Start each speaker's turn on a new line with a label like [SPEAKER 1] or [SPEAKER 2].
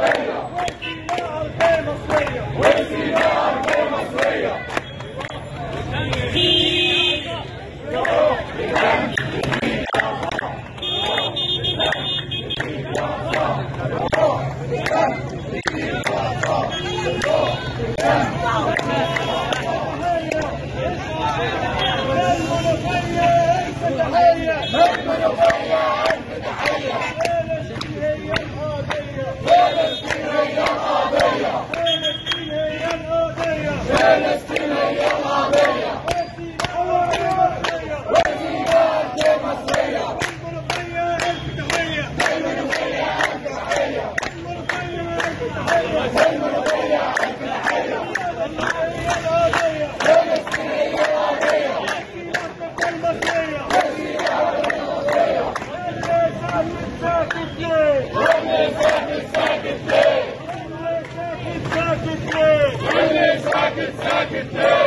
[SPEAKER 1] Hey, yeah. Fuck, fuck, fuck. Sakit, sakit, sakit, sakit.